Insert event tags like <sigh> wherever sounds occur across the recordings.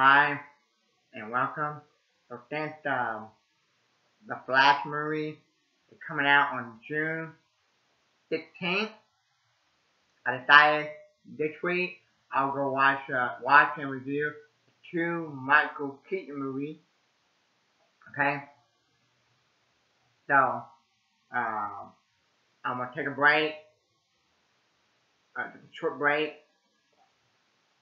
Hi, and welcome. So since um, the Flash movie is coming out on June 16th, I decided this week I'll go watch uh, watch and review two Michael Keaton movies. Okay, so um, I'm gonna take a break, uh, a short break,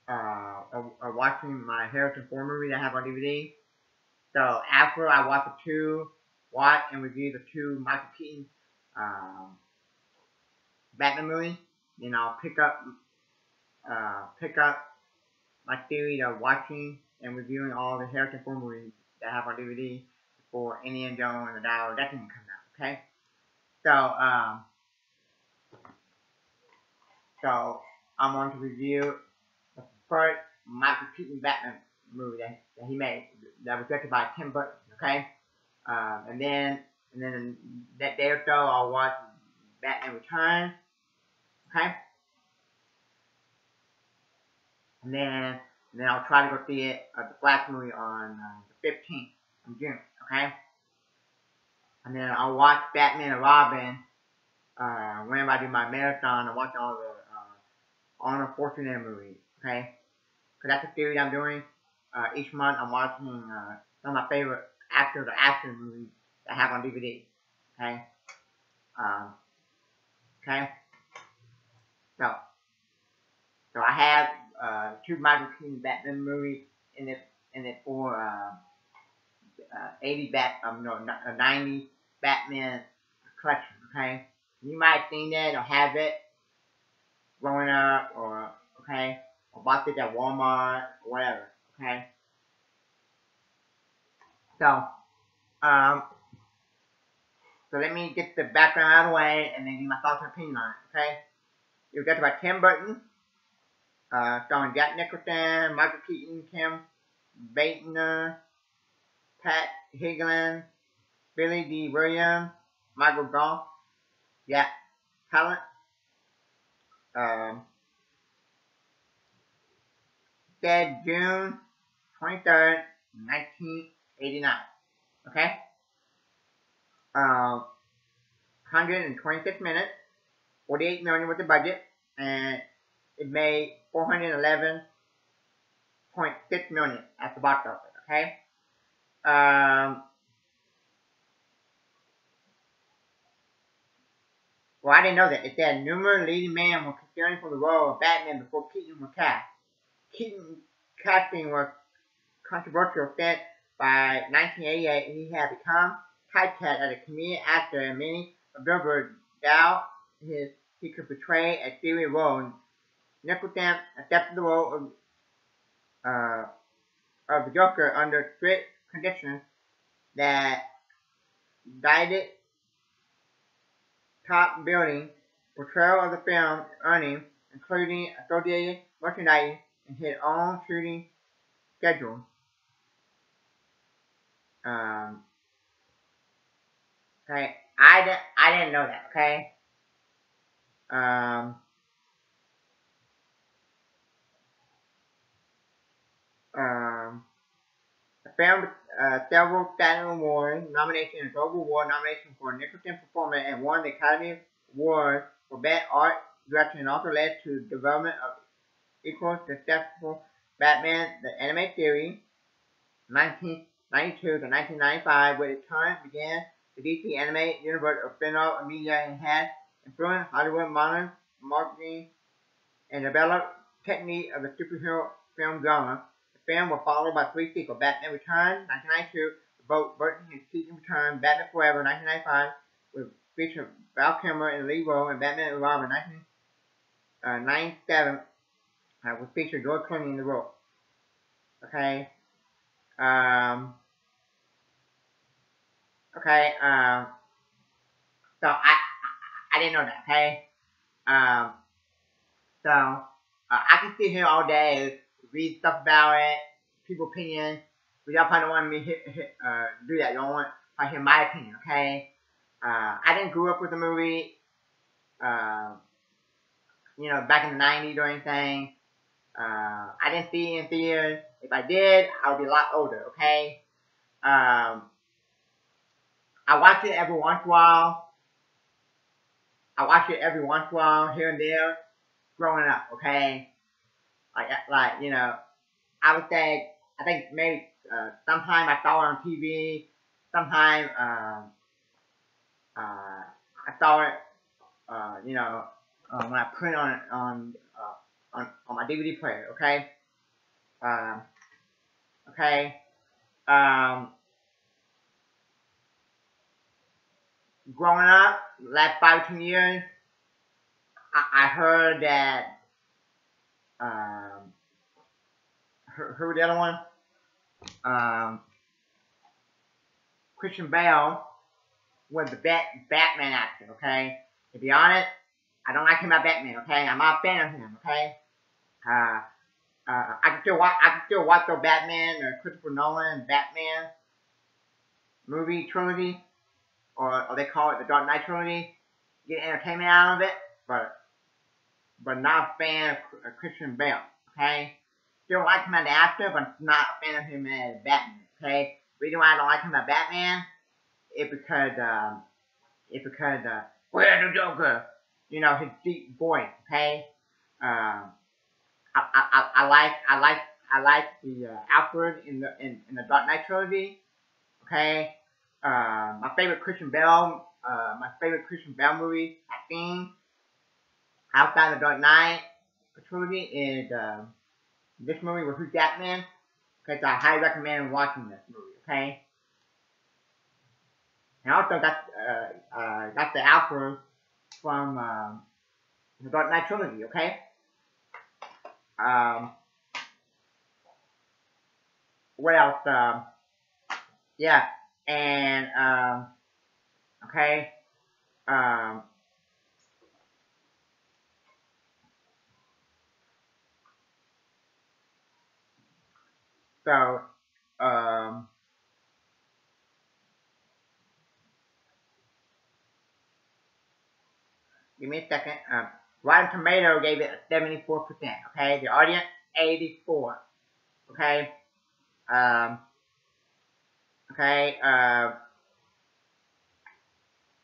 uh, of, of watching my Harrison Ford movie that I have on DVD. So after I watch the two, watch and review the two Michael Keaton um, Batman movies, then I'll pick up uh, pick up my theory of watching and reviewing all the Harrison Ford movies that I have on DVD before Indiana Jones and the Dial of Destiny comes out. Okay, so um, so I'm going to review first Michael Keaton Batman movie that, that he made that was directed by Tim Burton. Okay, um, and then and then that day or so I'll watch Batman Returns. Okay. And then, and then I'll try to go see it, uh, the Flash movie on uh, the 15th of June, okay? And then I'll watch Batman and Robin uh, whenever I do my marathon. I watch all the uh, Arnold Schwarzenegger movies, okay? Because that's a series I'm doing. Uh, each month I'm watching uh, some of my favorite actors or action movies that I have on DVD, okay? Um, okay? So, so I have uh, two Michael Keaton Batman movies in it in it for uh, uh, 80 Bat um no uh, 90 Batman collection. Okay, you might have seen that or have it growing up or okay bought it at Walmart whatever. Okay, so um. So let me get the background out of the way and then give my thoughts and opinion on it, okay? It was directed by Tim Burton, uh, starring Jack Nicholson, Michael Keaton, Kim Basinger, Pat Hingle, Billy Dee Williams, Michael Gough, Jack Palance, um, dead June 23rd, 1989. Okay? Uh, 126 minutes, 48 million with the budget, and it made 411.6 million at the box office. Okay. Um. Well, I didn't know that. It said numerous leading men were considering for the role of Batman before Keaton was cast. Keaton casting was controversial set by 1988, he had become typecast as a comedian actor, and many observers doubt his he could portray a serious role. Nicholson accepted the role of, uh, of the Joker under strict conditions that guided top building portrayal of the film earnings, including associated merchandising and hit own shooting schedule. Um, okay, I, I didn't know that, okay? Um, um, film uh, several Saturn Award nominations and Global Award nomination for Nicholson performance and won the Academy Award for Best Art Direction and also led to the development of equal successful Batman the Animated Series 1992 to 1995 where the time began the DC animated universe of spin-off media and had influenced Hollywood modern marketing and developed technique of the superhero film genre. The film was followed by three sequels, Batman Returns, 1992, both Burton and Keaton Return, Batman Forever, 1995, with featured Val Kilmer the lead role, and Batman and Robin, 1997, uh, with feature George Clooney in the role. Okay. Um. Okay. Um. So I I didn't know that. Okay. Um. So uh, I can sit here all day, read stuff about it, people opinion, but y'all probably don't want me hit, hit, uh, do that. Y'all want to hear my opinion, okay? Uh, I didn't grow up with the movie, uh, you know, back in the 90s or anything. Uh, I didn't see it in theaters. If I did, I would be a lot older, okay? Um, I watch it every once in a while. I watch it every once in a while, here and there, growing up, okay? Like, like you know, I would say, I think maybe uh, sometime I saw it on TV, sometime um, uh, I saw it, uh, you know, uh, when I it on on on on my DVD player, okay? Um, okay. Um, growing up, last five ten years, I, I heard that. Um, who the other one? Um, Christian Bale was the Bat Batman actor. Okay, to be honest, I don't like him about Batman. Okay, I'm not a fan of him. Okay, uh, uh, I can still watch. I can still watch the Batman or Christopher Nolan Batman movie trilogy, or, or they call it the Dark Knight trilogy. Get entertainment out of it, but but not a fan of Christian Bale. Okay, still like him as an actor, but not a fan of him as Batman. Okay, reason why I don't like him as Batman is because um, it's because uh, where's the Joker? You know his deep voice. Okay, um, I, I, like I like I like the uh, Alfred in the in, in the Dark Knight trilogy. Okay, uh, my favorite Christian Bale, uh, my favorite Christian Bale movie I think outside the Dark Knight trilogy is uh, this movie with Hugh Jackman. Okay, so I highly recommend watching this movie. Okay, and also got uh, uh, got the Alfred from uh, the Dark Knight trilogy. Okay. Um, what else? Um, yeah, and um, okay. Um, so, um, give me a second. Um, Rotten Tomato gave it a 74%, okay? The audience, 84, okay? Um, okay, uh,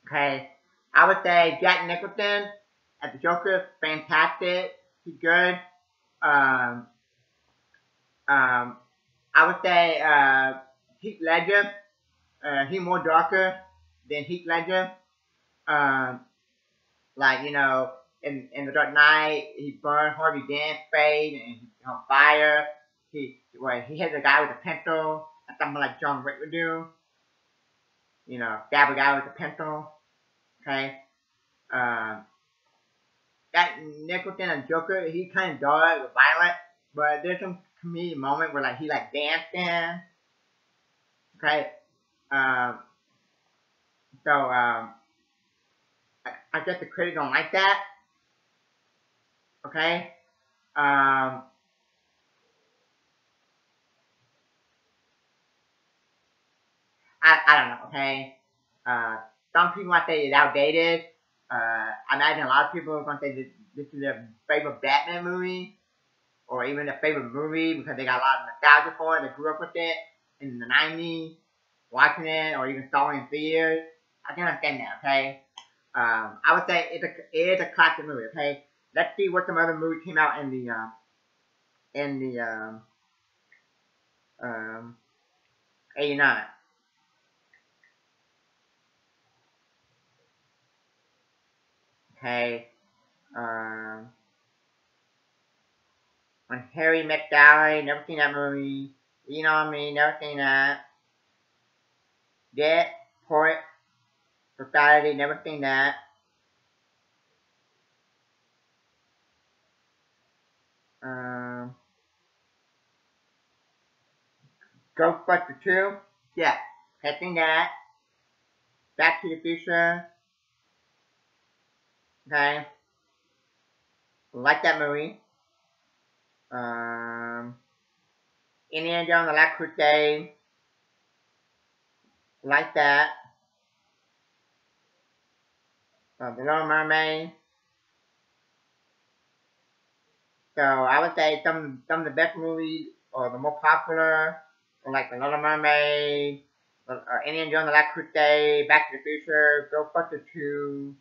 okay, I would say Jack Nicholson as the Joker, fantastic, he's good, um, um, I would say, uh, Heath Ledger, uh, he's more darker than Heath Ledger, um, like, you know, in in the Dark Knight, he burned Harvey Dent's face and on fire. He well, he hit the guy with a pencil, That's something like John Wick would do. You know, stab a guy with a pencil. Okay. Um, that Nicholson and Joker, he kind of dark with violent, but there's some comedic moment where like he like dancing. Okay. Um. So um, I, I guess the critics don't like that. Okay? Um, I, I don't know, okay? Uh, some people might say it's outdated. Uh, I imagine a lot of people are going to say this, this is their favorite Batman movie. Or even their favorite movie because they got a lot of nostalgia for it. They grew up with it in the 90s, watching it, or even saw it in theaters. I can understand that, okay? Um, I would say it's a, it is a classic movie, okay? Let's see what some other movie came out in the uh, in the um, um, 89. Okay. Um, when Harry Met Sally, never seen that movie. Lean on Me, never seen that. Dead Poet Society, never seen that. Um, Ghostbusters 2, yeah, catching that. Back to the Future, okay, like that movie. Um, Indiana Jones, The Last Crusade, like that. Uh, the Little Mermaid, So I would say some some of the best movies or the more popular, like The Little Mermaid, or Indiana Jones: The Last Crusade, Back to the Future, Ghostbusters 2.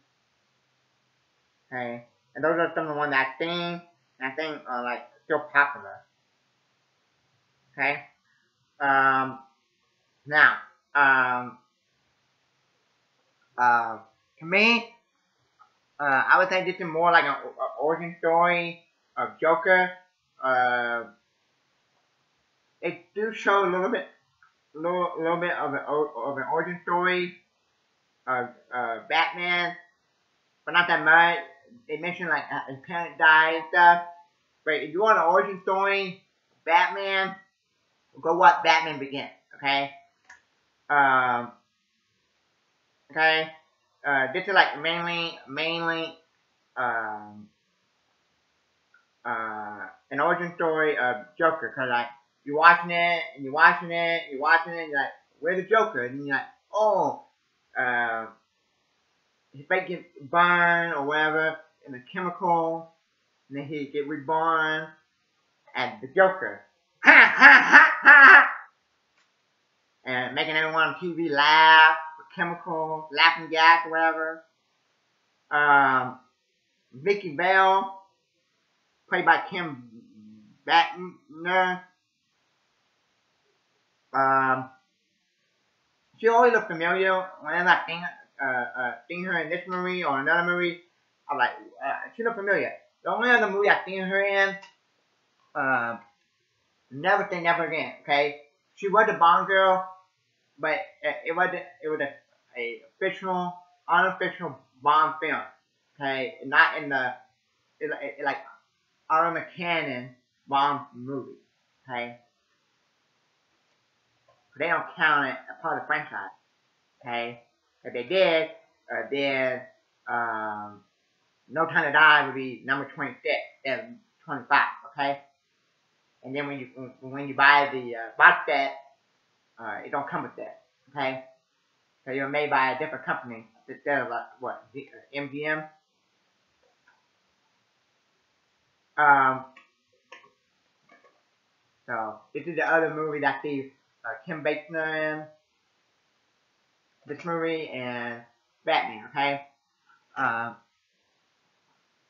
Okay, and those are some of the ones that I think I think are like still popular. Okay. Um. Now, um. Uh, to me, uh, I would say this is more like an origin story of Joker. Uh, it do show a little bit, little, little bit of an of an origin story of uh, Batman, but not that much. They mention like his parents died and stuff. But if you want an origin story, Batman, go watch Batman Begins. Okay. Um. Okay. Uh, this is like mainly, mainly, um, uh, an origin story of Joker. Cause like you're watching it and you're watching it, you're watching it, and you're like, where's the Joker? And you're like, oh, uh, his face gets burned or whatever in a chemical, and then he get reborn as the Joker. Ha ha ha ha! And making everyone on TV laugh with chemical, laughing gas or whatever. Um, Vicki Vale, played by Kim Basinger. Um, she always looked familiar whenever I think, uh, uh, her in this movie or another movie. I'm like, uh, she looked familiar. The only other movie I've seen her in, uh, Never Say Never Again. Okay, she was a Bond girl, but it, was it was a, a official, unofficial Bond film. Okay, not in the it, it, like Arthur McCann Bond movie. Okay, But they don't count it a part of the franchise. Okay, if they did, uh, then um, No Time to Die would be number 26 and 25, okay? And then when you when you buy the uh, box set, uh, it don't come with that, okay? So you're made by a different company instead of uh, what MGM. Uh, um. So this is the other movie that the uh, Kim Basinger in this movie and Batman, okay? Uh,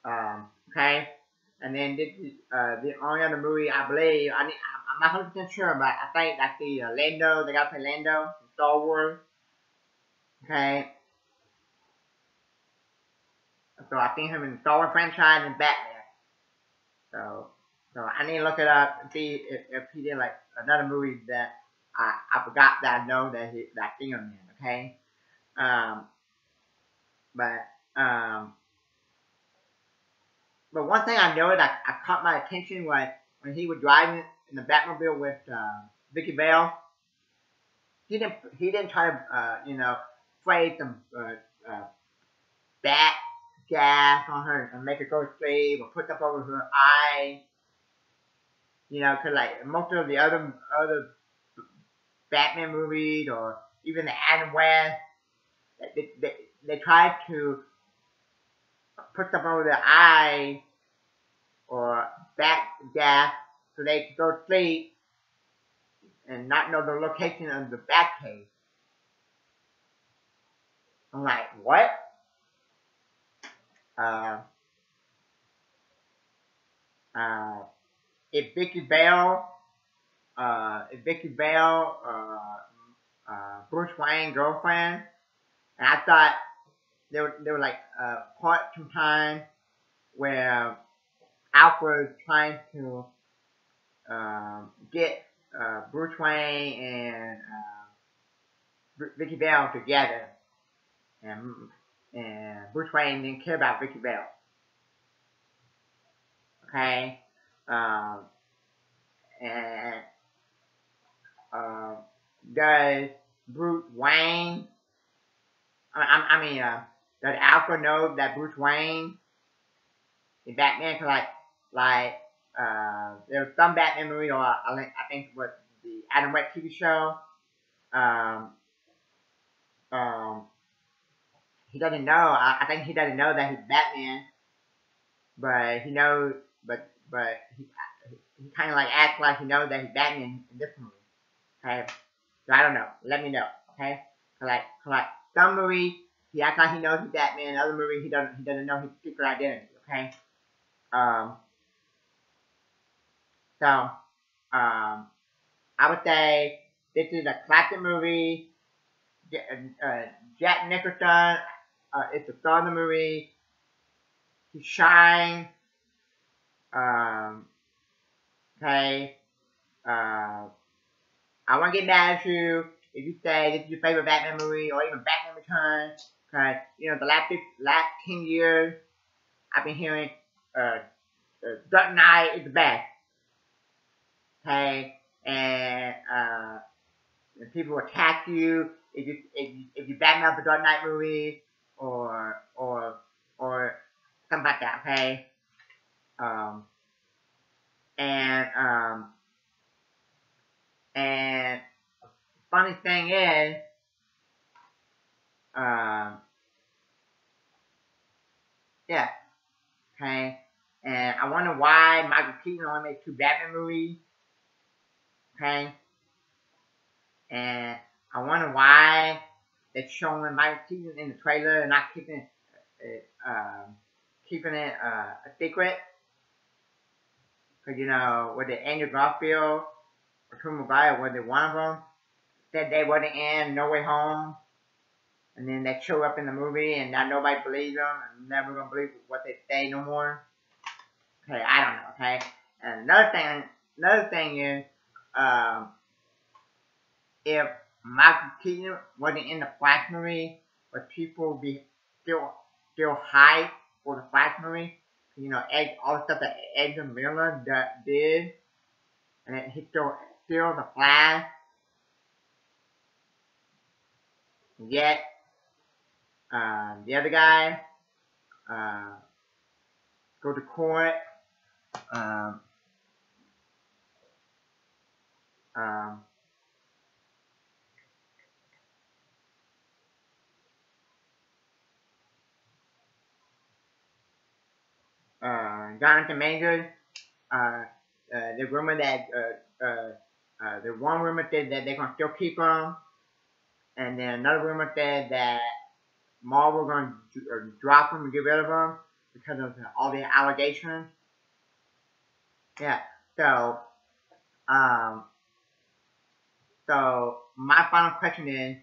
um, okay? And then this is uh, the only other movie I believe, I I'm not 100% sure, but I think that's the uh, Lando, they gotta play Lando from Star Wars. Okay? So I think him in Star Wars franchise and Batman. So, so I need to look it up and see if, if he did like another movie that I, I forgot that I know that he that thing on him, okay? Um, but um, but one thing I noticed I, I caught my attention was when he was driving in the Batmobile with uh, Vicki Vale. He didn't he didn't try to uh, you know spray some uh, uh, bat gas on her and make her go sleep or put stuff over her eye. You know, cause like most of the other other Batman movies or even the Adam West, they, they, they try to put stuff over their eye or back gas so they can go sleep and not know the location of the bat cave. I'm like, what? Uh, uh, if Vicki Vale uh, Vicki Vale, uh, uh, Bruce Wayne girlfriend, and I thought there were there were like uh, from time where Alfred trying to um, get uh, Bruce Wayne and uh, Vicki Vale together, and and Bruce Wayne didn't care about Vicki Vale. Okay, um, and uh, does Bruce Wayne, I, I mean, uh, does Alfred know that Bruce Wayne is Batman? Cause like, like, uh, there was some Batman movie, or I think, I think it was the Adam West TV show. Um, um, he doesn't know. I, I think he doesn't know that he's Batman, but he knows. But but he, he kind of like acts like he knows that he's Batman in this movie. Okay, so I don't know. Let me know. Okay, cause like, cause like some movie he acts like he knows he's Batman. Other movie he doesn't he doesn't know his secret identity. Okay, um, so um, I would say this is a classic movie. Uh, Jack Nicholson uh, the movie. He shines. Um, okay. Uh, I won't get mad at you if you say this is your favorite Batman movie or even Batman Returns. Cause you know the last last ten years, I've been hearing uh, uh Dark Knight is the best. Okay, and uh, people attack you if you if you, if you Batman the Dark Knight movie or or or something like that. Okay, um, and um, and funny thing is, um, yeah, okay, and I wonder why Michael Keaton only made two Batman movies, okay, and I wonder why they're showing Michael Keaton in the trailer and not keeping it, um, keeping it uh, a secret. Cause you know, with the Andrew Garfield or Tobey Maguire, was it one of them said they wasn't in No Way Home, and then they show up in the movie and now nobody believes them and never gonna believe what they say no more. Okay, I don't know. Okay, and another thing, another thing is, um, if Michael Keaton wasn't in the Flash movie, but people be still still hype for the Flash movie? You know, Ed, all the stuff that Ezra Miller did, and he still still the Flash. Yet, um, the other guy, uh, go to court. Um, um, uh, Jonathan Majors. Uh, uh, the rumor that uh, uh, the one rumor said that they're gonna still keep him, and then another rumor said that Marvel gonna drop him and get rid of him because of all the allegations. Yeah. So, um, so my final question is,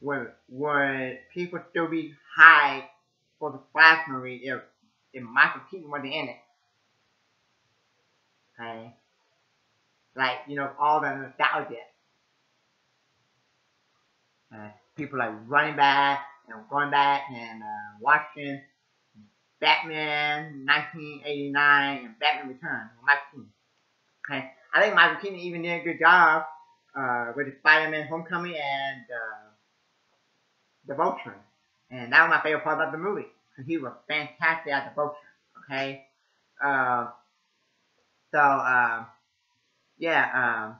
would would people still be high for the Flash movie if if Michael Keaton wasn't in it. Okay? Like, you know, all the nostalgia. Uh, people like running back and going back and uh, watching Batman 1989 and Batman Returns with Michael Keaton. Okay? I think Michael Keaton even did a good job uh, with Spider-Man Homecoming and uh, The Vulture. And that was my favorite part about the movie. Because he was fantastic at the Vulture. Okay? Uh, so, uh, yeah, um,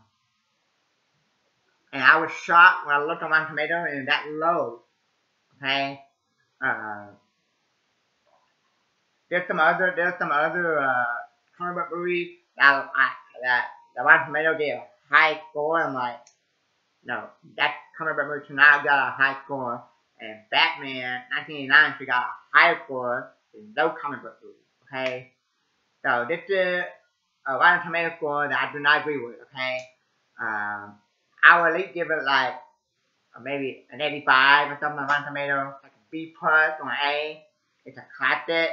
and I was shocked when I looked on my tomato and that low. Okay? Uh, there's some other, there's some other, uh, book movies that, I, that, that Rotten Tomato gave a high score. I'm like, no, that book movie tonight got a high score. And Batman 1989 she got a higher score no comic book movie. Okay? So this is a Rotten Tomato score that I do not agree with. Okay? Um, I would at least give it like maybe an 85 or something on Rotten Tomato, like a B plus or an A. It's a classic.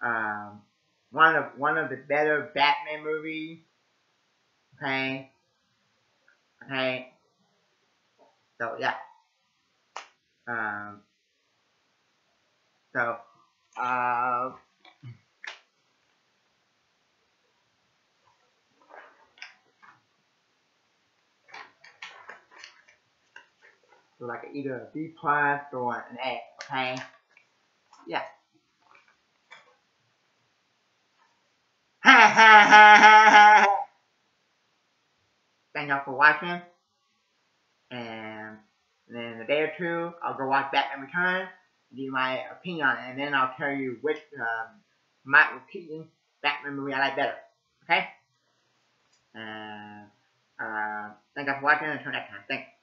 Um, one of one of the better Batman movies. Okay. Okay. So yeah. Um, so, uh, so like either a B plus or an A, okay? Yeah. <laughs> Thank y'all for watching. And then in a day or two, I'll go watch Batman Returns, give my opinion on it, and then I'll tell you which um, Michael Keaton Batman movie I like better. Okay? Uh, uh, thank you for watching. Until next time. Thanks.